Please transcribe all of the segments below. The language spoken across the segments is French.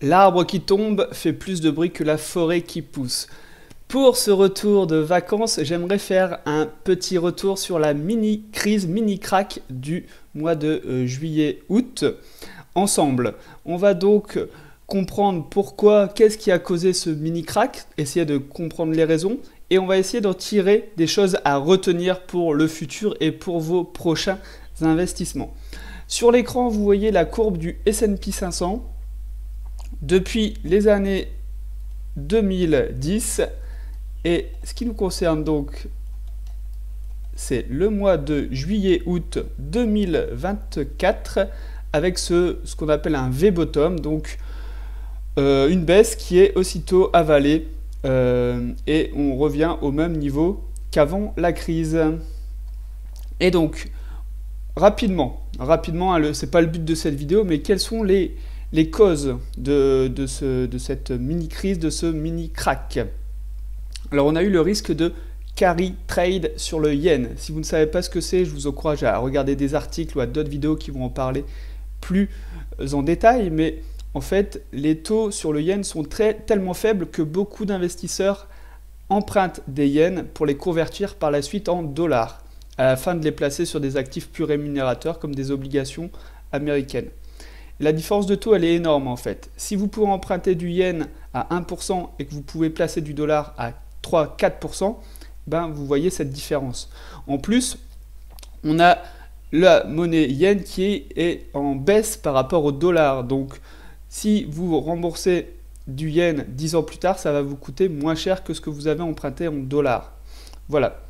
L'arbre qui tombe fait plus de bruit que la forêt qui pousse. Pour ce retour de vacances, j'aimerais faire un petit retour sur la mini-crise, mini-crack du mois de euh, juillet-août. Ensemble, on va donc comprendre pourquoi, qu'est-ce qui a causé ce mini-crack, essayer de comprendre les raisons, et on va essayer d'en tirer des choses à retenir pour le futur et pour vos prochains investissements. Sur l'écran, vous voyez la courbe du S&P 500 depuis les années 2010. Et ce qui nous concerne donc, c'est le mois de juillet-août 2024 avec ce, ce qu'on appelle un V-bottom, donc euh, une baisse qui est aussitôt avalée euh, et on revient au même niveau qu'avant la crise. Et donc, rapidement, rapidement, hein, ce n'est pas le but de cette vidéo, mais quelles sont les, les causes de, cette mini-crise, de ce mini-crack. Alors on a eu le risque de carry trade sur le yen. Si vous ne savez pas ce que c'est, je vous encourage à regarder des articles ou à d'autres vidéos qui vont en parler plus en détail, mais en fait, les taux sur le yen sont très, tellement faibles que beaucoup d'investisseurs empruntent des yens pour les convertir par la suite en dollars, afin de les placer sur des actifs plus rémunérateurs comme des obligations américaines. La différence de taux, elle est énorme en fait. Si vous pouvez emprunter du yen à 1% et que vous pouvez placer du dollar à 3-4%, ben vous voyez cette différence. En plus, on a la monnaie yen qui est en baisse par rapport au dollar. Donc, si vous remboursez du yen 10 ans plus tard, ça va vous coûter moins cher que ce que vous avez emprunté en dollars. Voilà.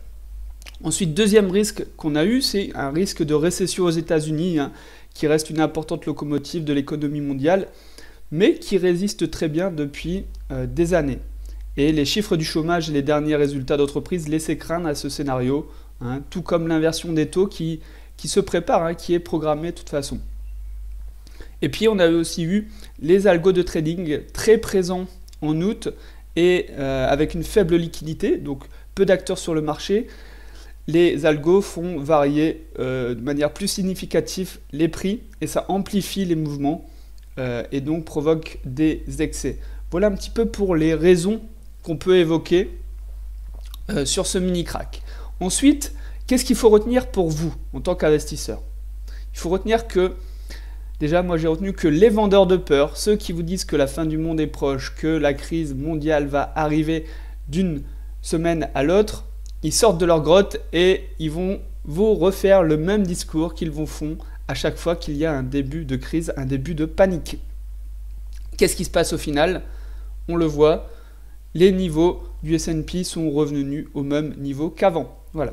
Ensuite, deuxième risque qu'on a eu, c'est un risque de récession aux États-Unis. Hein qui reste une importante locomotive de l'économie mondiale, mais qui résiste très bien depuis euh, des années. Et les chiffres du chômage et les derniers résultats d'entreprise laissaient craindre à ce scénario, hein, tout comme l'inversion des taux qui, qui se prépare, hein, qui est programmée de toute façon. Et puis on avait aussi eu les algos de trading très présents en août et euh, avec une faible liquidité, donc peu d'acteurs sur le marché, les algos font varier euh, de manière plus significative les prix et ça amplifie les mouvements euh, et donc provoque des excès. Voilà un petit peu pour les raisons qu'on peut évoquer euh, sur ce mini crack. Ensuite, qu'est-ce qu'il faut retenir pour vous en tant qu'investisseur? Il faut retenir que Déjà, moi j'ai retenu que les vendeurs de peur, ceux qui vous disent que la fin du monde est proche, que la crise mondiale va arriver d'une semaine à l'autre, ils sortent de leur grotte et ils vont vous refaire le même discours qu'ils vous font à chaque fois qu'il y a un début de crise, un début de panique. Qu'est-ce qui se passe au final? On le voit, les niveaux du S&P sont revenus au même niveau qu'avant. Voilà.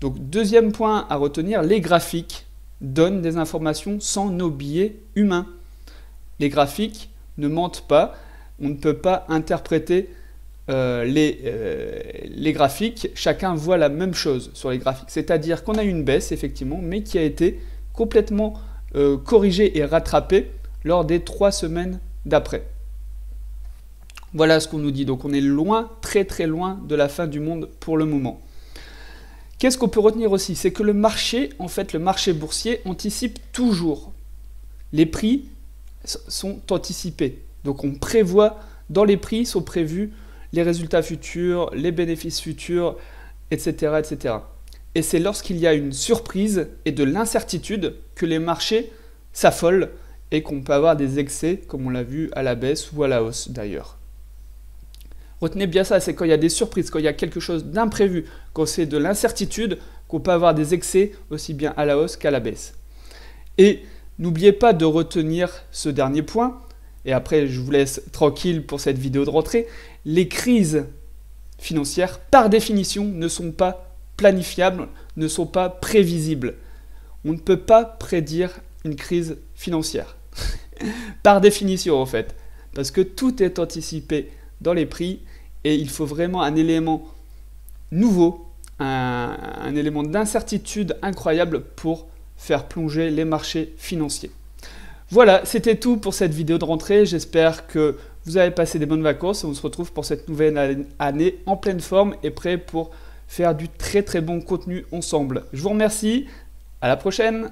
Donc deuxième point à retenir, les graphiques donnent des informations sans nos biais humains. Les graphiques ne mentent pas, on ne peut pas interpréter euh, les, euh, les, graphiques, chacun voit la même chose sur les graphiques. C'est-à-dire qu'on a une baisse, effectivement, mais qui a été complètement euh, corrigée et rattrapée lors des trois semaines d'après. Voilà ce qu'on nous dit. Donc on est loin, très très loin de la fin du monde pour le moment. Qu'est-ce qu'on peut retenir aussi? C'est que le marché, en fait, le marché boursier anticipe toujours. Les prix sont anticipés. Donc on prévoit, dans les prix sont prévus les résultats futurs, les bénéfices futurs, etc. etc. Et c'est lorsqu'il y a une surprise et de l'incertitude que les marchés s'affolent et qu'on peut avoir des excès, comme on l'a vu à la baisse ou à la hausse d'ailleurs. Retenez bien ça, c'est quand il y a des surprises, quand il y a quelque chose d'imprévu, quand c'est de l'incertitude, qu'on peut avoir des excès aussi bien à la hausse qu'à la baisse. Et n'oubliez pas de retenir ce dernier point, et après je vous laisse tranquille pour cette vidéo de rentrée, les crises financières, par définition, ne sont pas planifiables, ne sont pas prévisibles. On ne peut pas prédire une crise financière. par définition, en fait. Parce que tout est anticipé dans les prix et il faut vraiment un élément nouveau, un, un élément d'incertitude incroyable pour faire plonger les marchés financiers. Voilà, c'était tout pour cette vidéo de rentrée. J'espère que vous avez passé des bonnes vacances on se retrouve pour cette nouvelle année en pleine forme et prêt pour faire du très très bon contenu ensemble. Je vous remercie, à la prochaine